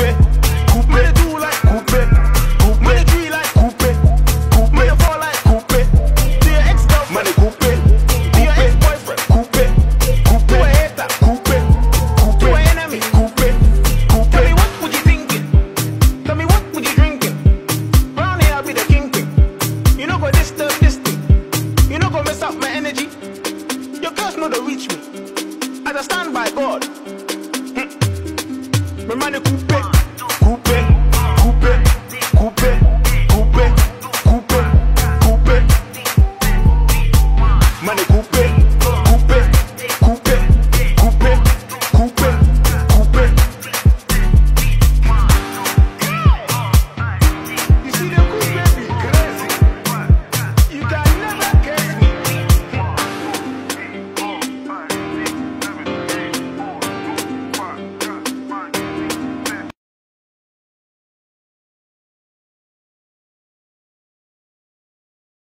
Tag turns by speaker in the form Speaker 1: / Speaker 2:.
Speaker 1: Coupe, couper, do like coupe, coupe, money tree like coupe, coupe, money fall like couper, dear ex girlfriend, money couper, dear ex boyfriend, coupé, couper, you a hater, coupe? Coupe, do an enemy, coupe? Coupe. Tell me what would you thinking? Tell me what would you drinking? Brown hair be the kingpin. You know go disturb this thing. You know go mess up my energy. Your girls know to reach me. I just stand by God. Me money could pay.